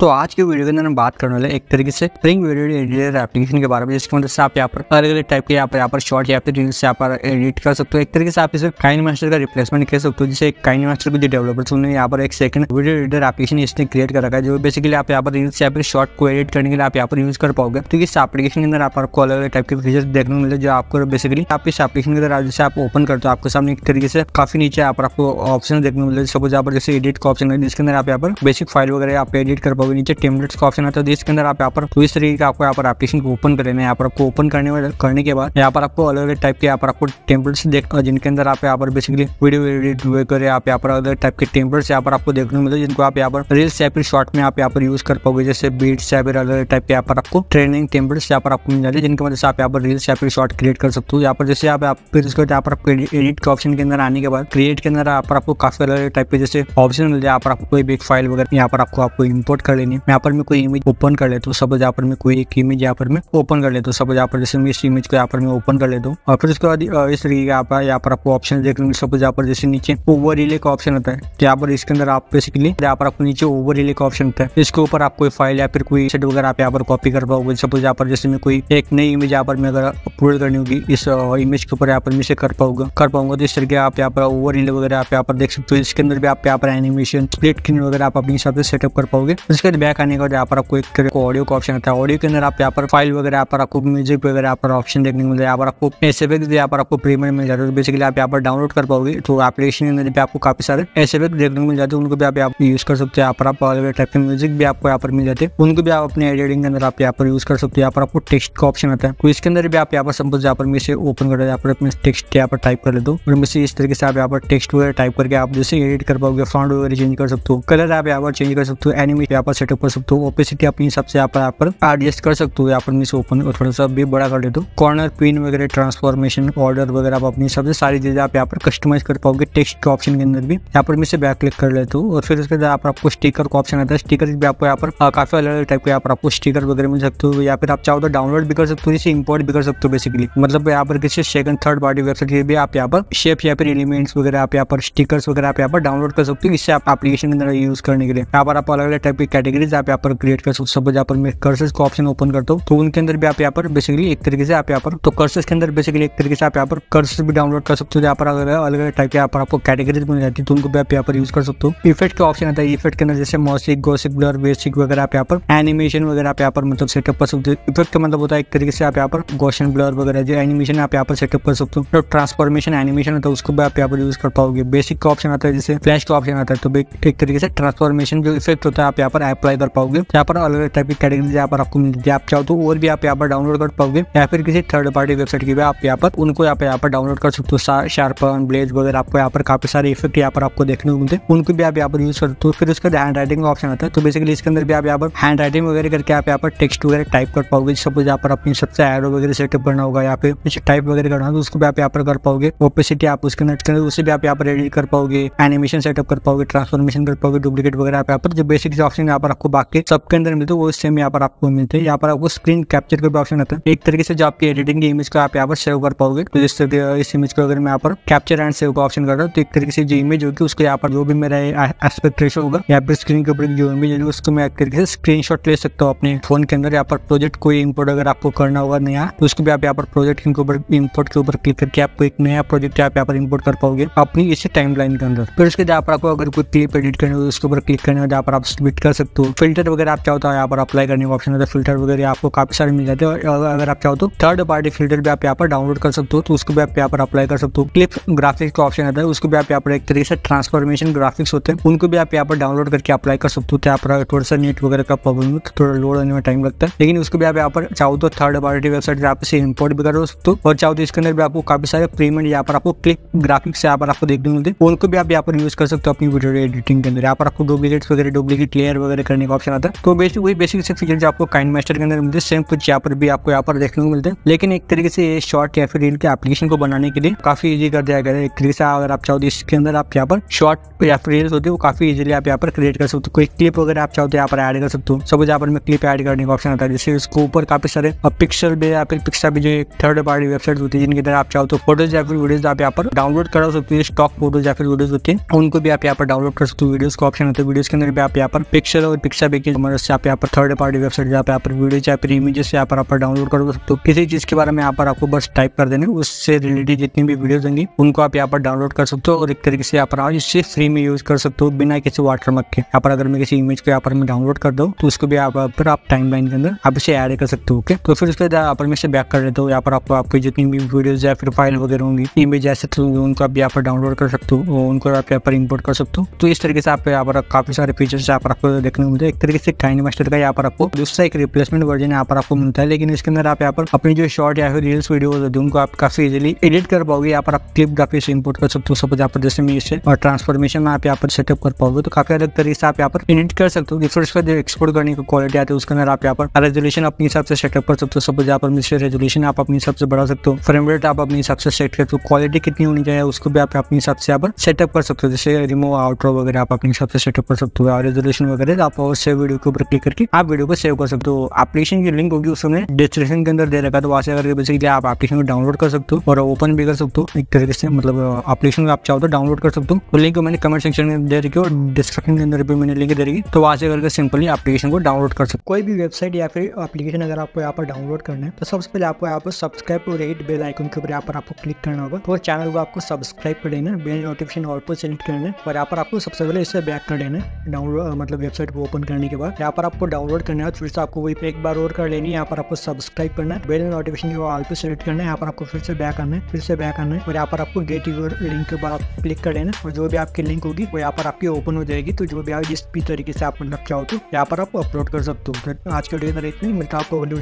तो आज के वीडियो के अंदर हम बात करने वाले एक तरीके से स्प्रिंग वीडियो एडिटर एप्लीकेशन के बारे में, जिसकी मदद से आप यहाँ पर अलग अलग टाइप के यहाँ पर यहाँ पर शॉर्ट या फिर रील्स यहाँ पर एडिट कर सकते हो। एक तरीके से आप इसे काइन मास्टर का रिप्लेसमेंट कर सकते हो, जिसे काइन मास्टर के जो डेवलपर्स उन्होंने यहाँ पर एक सेकंड वीडियो एडिटर एप्लीकेशन इसने क्रिएट कर रखा है जो बेसिकली आप यहाँ पर रील्स या फिर शॉर्ट को एडिट करने के लिए आप यहाँ पर यूज़ कर पाओगे। तो इस एप्लीकेशन के अंदर आपको अलग अलग टाइप के फीचर्स देखने को मिले जो आपको बेसिकली आप इस एप्लीकेशन के अंदर जैसे आप ओपन करते हो, आपके सामने एक तरीके से काफ़ी नीचे यहाँ पर आपको ऑप्शन देखने को मिले सपोज़ यहाँ पर जैसे एडिट का ऑप्शन है, जिसके अंदर आप यहाँ पर बेसिक फ़ाइल वगैरह आप एडिट कर पाओगे नीचे टेम्पलेट्स का ऑप्शन आता है इसके अंदर आप यहाँ पर तो इस तरीके का आपको यहाँ पर एप्लीकेशन को ओपन कर यहाँ पर आपको ओपन करने करने के बाद यहाँ पर आपको अलग अलग टाइप के यहाँ पर आपको टेम्पल्स देख जिनके अंदर आप यहाँ पर बेसिकली वीडियो एडिट करे आप यहाँ पर अलग टाइप के टेम्पल्स यहाँ पर आपको देखने को मिले जिनको आप यहाँ पर रील्स या फिर शॉर्ट में आप यहाँ पर यूज़ कर पाओगे जैसे बीट्स या फिर अलग टाइप के यहाँ पर आपको ट्रेनिंग टेम्पल्स यहाँ पर आपको मिल जाते हैं जिनकी वजह से आप यहाँ पर रील्स या फिर शॉर्ट क्रिएट कर सकते हो यहाँ पर जैसे आप फिर उसके यहाँ पर आपको एडिट के ऑप्शन के अंदर आने के बाद क्रिएट के अंदर यहाँ पर आपको काफ़ी अलग टाइप के जैसे ऑप्शन मिल जाए यहाँ पर आपको कोई बिग फ़ाइल वगैरह यहाँ पर आपको आपको इम्पोर्ट कर लेनी है यहाँ पर मैं कोई इमेज ओपन कर लेता हूँ सपोज़ यहाँ पर मैं कोई एक इमेज यहाँ पर मैं ओपन कर लेता हूँ सपोज़ यहाँ पर जैसे मैं इस इमेज को यहाँ पर मैं ओपन कर लेता हूँ और फिर उसके बाद इस तरीके का यहाँ पर आपको ऑप्शन देख लेंगे सपोज़ यहाँ पर जैसे नीचे ओवर रिले का ऑप्शन होता है तो यहाँ पर इसके अंदर आप बेसिकली यहाँ पर आपको नीचे ओवर रिले का ऑप्शन होता है इसके ऊपर आप कोई फ़ाइल या फिर कोई सेट वगैरह आप यहाँ पर कॉपी कर पाओगे सपोज़ यहाँ पर जैसे मैं कोई एक नई इमेज यहाँ पर मैं अगर अपलोड करनी होगी इस इमेज के ऊपर यहाँ पर मैं कर पाऊँगा कर पाऊँगा तो इस तरीके आप यहाँ पर ओवर रिले वगैरह आप यहाँ पर देख सकते हो इसके अंदर भी आप यहाँ पर एनिमेशन स्प्लिट स्क्रीन वगैरह आप अपने हिसाब से सेटअप कर पाओगे उसके बाद बैक आने के बाद यहाँ पर आपको एक ऑडियो का ऑप्शन आता है ऑडियो के अंदर आप यहाँ पर फ़ाइल वगैरह यहाँ पर आपको म्यूज़िक वगैरह यहाँ पर ऑप्शन देखने को मिल यहाँ पर आपको ऐसे यहाँ पर आपको प्रीमियर मिल जाता है बेसिकली आप यहाँ पर डाउनलोड कर पाओगे तो एप्लीकेशन के अंदर भी आपको काफ़ी सारे ऐसे देखने को मिल जाते हैं उनको भी आप यहाँ यूज़ कर सकते हो यहाँ पर आप टाइप के म्यूज़िक भी आपको यहाँ पर मिल जाते हैं उनको भी आप अपने एडिटिंग के अंदर आप यहाँ पर यूज़ कर सकते हो यहाँ पर आपको टेक्स्ट का ऑप्शन आता है तो इसके अंदर भी आप यहाँ पर सपोज़ यहाँ पर मैं ओपन कर यहाँ पर अपने टेक्स्ट यहाँ पर टाइप कर लेते हो और मैं इस तरीके से आप यहाँ पर टेक्स्ट वगैरह टाइप करके आप जैसे एडिट कर पाओगे फॉन्ट वगैरह चेंज कर सकते हो कलर आप यहाँ पर चेंज कर सकते हो एनिमेट यहाँ पर सेटअप कर सकते हो ओपेसिटी अपने हिसाब से पर यहाँ पर एडजस्ट कर सकते हो यहाँ पर ओपन और थोड़ा सा भी बड़ा कर लेते हो कॉर्नर पिन वगैरह ट्रांसफॉर्मेशन ऑर्डर वगैरह आप अपनी हिसाब से सारी चीज़ें आप यहाँ पर कस्टमाइज कर पाओगे टेक्स्ट के ऑप्शन के अंदर भी यहाँ पर मैं से बैक क्लिक कर लेता हूँ और फिर उसके बाद आपको स्टिकर का ऑप्शन आता है स्टिकर भी आपको यहाँ पर काफ़ी अलग अलग टाइप के यहाँ पर आपको स्टिकर वगैरह मिल सकते हो या फिर आप चाहो तो डाउनलोड भी कर सकते हो इसे इंपोर्ट भी कर सकते हो बेसिकली मतलब यहाँ पर किसी सेकंड थर्ड पार्टी वेबसाइट भी आप यहाँ पर शेप या फिर एलिमेंट्स वगैरह आप यहाँ पर स्टिकर्स वगैरह आप यहाँ पर डाउनलोड कर सकते हो इससे आप एप्लीकेशन के अंदर यूज़ करने के लिए यहाँ पर आप अलग अलग टाइप की कैटेगरीज आप यहाँ पर क्रिएट कर सकते हो यहाँ पर मैं कर्सेस का ऑप्शन ओपन करता हूँ तो उनके अंदर भी आप यहाँ पर बेसिकली एक तरीके से आप यहाँ पर तो कर्सेस के अंदर बेसिकली एक तरीके से आप यहाँ पर कर्सेस भी डाउनलोड कर सकते हो यहाँ पर अलग अलग टाइप के यहाँ पर आपको कैटेगरीज मिल जाती है तो उनको भी आप यहाँ पर यूज़ कर सकते हो इफ़ेक्ट का ऑप्शन आता है इफ़ेक्ट के अंदर जैसे मॉसिक गोसिक ब्लर बेसिक वगैरह आप यहाँ पर एनिमेशन वगैरह आप यहाँ पर मतलब सेटअप कर सकते हो इफ़ेक्ट का मतलब होता है एक तरीके से आप यहाँ पर गोशन ब्लर वगैरह जो एनिमेशन आप यहाँ पर सेटअप कर सकते हो तो ट्रांसफॉर्मेशन एनिमेशन होता है उसको भी आप यहाँ पर यूज़ कर पाओगे बेसिक का ऑप्शन आता है जैसे फ्लैश का ऑप्शन आता है तो एक तरीके से ट्रांसफॉर्मेशन जो इफ़ेक्ट होता है आप यहाँ पर अप्लाई कर पाओगे यहाँ पर अलग अलग टाइप की कैटेगरी यहाँ पर आपको मिलती है आप चाहो तो और भी आप यहाँ पर डाउनलोड कर पाओगे या फिर किसी थर्ड पार्टी वेबसाइट की भी आप यहाँ पर उनको आप यहाँ पर डाउनलोड कर सकते हो शार्पन ब्लेज वगैरह आपको यहाँ पर काफ़ी सारे इफ़ेक्ट यहाँ पर आपको देखने को मिलते हैं उनको भी आप यहाँ पर यूज़ करते हो फिर उसका हैंड राइटिंग का ऑप्शन आता है तो बेसिकली इसके अंदर भी आप यहाँ पर हैंड राइटिंग वगैरह करके आप यहाँ पर टेक्स्ट वगैरह टाइप कर पाओगे सपोज़ यहाँ पर अपनी सबसे एरो वगैरह सेटअप करना होगा या फिर कुछ टाइप वगैरह करना होगा उसको भी आप यहाँ पर कर पाओगे ओपेसिटी आप उसके नेट करें उसे भी आप यहाँ पर एडिट कर पाओगे एनिमेशन सेटअप कर पाओगे ट्रांसफॉर्मेशन कर पाओगे डुप्लीकेट वगैरह आप यहाँ पर जो बेसिक ऑप्शन यहाँ पर आपको बाकी सबके अंदर मिलते वो सेम यहाँ पर आपको मिलते हैं यहाँ पर आपको स्क्रीन कैप्चर का ऑप्शन आता है एक तरीके से जो आपकी एडिटिंग की इमेज को आप यहाँ पर सेव कर पाओगे तो जिस तरह इस इमेज को अगर मैं यहाँ पर कैप्चर एंड सेव का ऑप्शन कर रहा हूँ तो एक तरीके से जो इमेज होगी उसको यहाँ पर जो भी मेरा एस्पेक्ट रेशो होगा यहाँ पर स्क्रीन के ऊपर जो इमेज होगी उसको मैं एक तरीके से स्क्रीन ले सकता हूँ अपने फ़ोन के अंदर यहाँ पर प्रोजेक्ट कोई इम्पोर्ट अगर आपको करना होगा नया तो उसको भी आप यहाँ पर प्रोजेक्ट के ऊपर इम्पोर्ट के ऊपर क्लिक करके आपको एक नया प्रोजेक्ट आप यहाँ पर इम्पोर्ट कर पाओगे अपनी इसी टाइम लाइन के अंदर फिर उसके यहाँ पर आपको अगर कोई क्लिप एडिट करनी हो उसके ऊपर क्लिक करने हो जहाँ पर आप सबमिट कर सकते हो फ़िल्टर वगैरह आप चाहो तो यहाँ पर अप्लाई करने का ऑप्शन है फ़िल्टर वगैरह आपको काफ़ी सारे मिल जाते हैं और अगर आप चाहो तो थर्ड पार्टी फ़िल्टर भी आप यहाँ पर डाउनलोड कर सकते हो तो उसको भी आप यहाँ पर अप्लाई कर सकते हो क्लिप ग्राफिक्स का ऑप्शन आता है उसको भी आप यहाँ पर एक तरीके से ट्रांसफॉर्मेशन ग्राफिक्स होते हैं उनको भी आप यहाँ पर डाउनलोड करके अप्लाई कर सकते हो तो यहाँ पर थोड़ा सा नेट वगैरह का प्रॉब्लम थोड़ा लोड होने में टाइम लगता है लेकिन उसको भी आप यहाँ पर चाहो तो थर्ड पार्टी वेबसाइट आप से इम्पोर्ट भी कर सकते हो और चाहो तो इसके अंदर भी आपको काफ़ी सारे पेमेंट यहाँ पर आपको क्लिक ग्राफिक्स यहाँ पर आपको देखने मिलते हैं उनको भी आप यहाँ पर यूज़ कर सकते हो अपनी वीडियो एडिटिंग के अंदर यहाँ पर आपको डुप्लीकेट्स वगैरह डुप्लीकेट लेयर वगैरह करने का ऑप्शन आता है। तो बेसिक वही बेसिक फीचर जो आपको काइन मास्टर के अंदर मिलते हैं। सेम कुछ यहाँ पर भी आपको यहाँ पर देखने को मिलते हैं। लेकिन एक तरीके से शॉर्ट या फिर रील के एप्लीकेशन को बनाने के लिए काफ़ी इजी कर दिया गया है। एक तरीके से अगर आप चाहो तो इसके अंदर आप यहाँ पर शॉर्ट या फिर रील्स होती है, वो काफ़ी इजीली आप यहाँ पर क्रिएट कर सकते हो। कोई क्लिप वगैरह आप चाहो तो यहाँ पर ऐड कर सकते हो। सब यहाँ पर क्लिप ऐड करने का ऑप्शन आता है। जैसे उसको ऊपर काफ़ी सारे पिक्सल भी या फिर पिक्सा भी जो एक थर्ड पार्टी वेबसाइट होती है, जिनके अंदर आप चाहो तो फ़ोटोज़ या फिर वीडियोज़ आप यहाँ पर डाउनलोड करा सकते हो। स्टॉक फ़ोटोज़ या फिर वीडियोज़ होती है, उनको भी आप यहाँ पर डाउनलोड कर सकते हो। वीडियोज़ का ऑप्शन होता है। वीडियोज़ के अंदर भी आप यहाँ पर पिक्चर और पिक्चर की मदद से आप यहाँ पर थर्ड पार्टी वेबसाइट जहाँ पे आप वीडियो या फिर इमेजेस यहाँ पर आप डाउनलोड कर सकते हो किसी चीज़ के बारे में यहाँ पर आपको बस टाइप कर देने उससे रिलेटेड जितनी भी वीडियो होंगी उनको आप यहाँ पर डाउनलोड कर सकते हो और एक तरीके से यहाँ पर आज इससे फ्री में यूज़ कर सकते हो बिना किसी वाटरमार्क के यहाँ पर अगर मैं किसी इमेज को यहाँ पर मैं डाउनलोड कर दूँ तो उसको भी यहाँ पर आप टाइम लाइन के अंदर आप इसे ऐड कर सकते हो ओके तो फिर उसके बाद यहाँ पर मैं इसे बैक कर देता हूँ यहाँ पर आपको आपकी जितनी भी वीडियोज़ या फिर फ़ाइल वगैरह होंगी इमेज ऐसे होंगे उनको आप यहाँ पर डाउनलोड कर सकते हो उनको आप यहाँ पर इम्पोर्ट कर सकते हो तो इस तरीके से आप यहाँ पर काफ़ी सारे फीचर्स यहाँ पर आपको देखने को मिलते हैं एक तरीके से काइन मास्टर का यहाँ पर आपको दूसरा एक रिप्लेसमेंट वर्जन यहाँ पर आपको मिलता है लेकिन इसके अंदर आप यहाँ पर अपनी जो शॉर्ट या फिर रील्स वीडियो होती है उनको आप काफ़ी इजिली एडिट कर पाओगे यहाँ पर आप क्लिप ग्राफी से इम्पोर्ट कर सकते हो सपोज़ यहाँ पर जैसे मैं इससे और ट्रांसफॉर्मेशन आप यहाँ पर सेटअप कर पाओगे तो काफ़ी अलग तरीके से आप यहाँ पर एडिट कर सकते हो फिर उसका जो एक्सपोर्ट करने की क्वालिटी आती है उसके अंदर आप यहाँ पर रेजोल्यूशन अपने हिसाब से सेटअप कर सकते हो सपोज़ यहाँ पर मिस्टर रेजोल्यूशन आप अपने हिसाब से बढ़ा सकते हो फ्रेम रेट आप अपने हिसाब से सेट कर सकते हो क्वालिटी कितनी होनी चाहिए उसको भी आप अपने हिसाब से यहाँ पर सेटअप कर सकते हो जैसे रिमूव आउटरो वगैरह आप अपने हिसाब से सेटअप कर सकते हो रेजोल्यूशन वगैरह आप और सेव वीडियो के ऊपर क्लिक करके आप वीडियो को सेव कर सकते हो। एप्लीकेशन की लिंक होगी उसमें डिस्क्रिप्शन के अंदर दे रखा तो वहाँ से अगर बेसिकली आप एप्लीकेशन को डाउनलोड कर सकते हो और ओपन भी कर सकते हो, एक तरीके से मतलब एप्लीकेशन आप चाहो तो डाउनलोड कर सकते हो। लिंक मैंने कमेंट सेक्शन में दे रखी और डिस्क्रिप्शन के अंदर भी मैंने लिंक दे रही तो वहाँ से करके सिंपली एप्लीकेशन को डाउनलोड कर सकते हो। कोई भी वेबसाइट या फिर एप्लीकेशन अगर आपको यहाँ पर डाउनलोड करना है तो सबसे पहले आपको यहाँ पर सब्सक्राइब और रेट बेल आइकन के ऊपर यहाँ पर आपको क्लिक करना होगा। तो चैनल को आपको सब्सक्राइब कर देना बेल नोटिफिकेशन ऑल पर सेलेक्ट करना है और यहाँ पर आपको सबसे पहले इसे बैक कर है डाउनलोड मतलब वेबसाइट को ओपन करने के बाद यहाँ पर आपको डाउनलोड करना है, फिर से आपको वही पे एक बार और कर लेनी है। यहाँ पर आपको सब्सक्राइब करना है बेल नोटिफिकेशन के ऑल पे सेलेक्ट करना है। यहाँ पर आपको फिर से बैक आना है, फिर से बैक आना है और यहाँ पर आपको गेट यूर लिंक के आप क्लिक कर लेना और जो भी आपकी लिंक होगी, वो यहाँ पर आपकी ओपन हो जाएगी। तो जो भी आप जिस भी तरीके से आप मतलब चाहो तो यहाँ पर आप अपलोड कर सकते हो। तो आज के डेट इतनी मिलता आपको वीडियो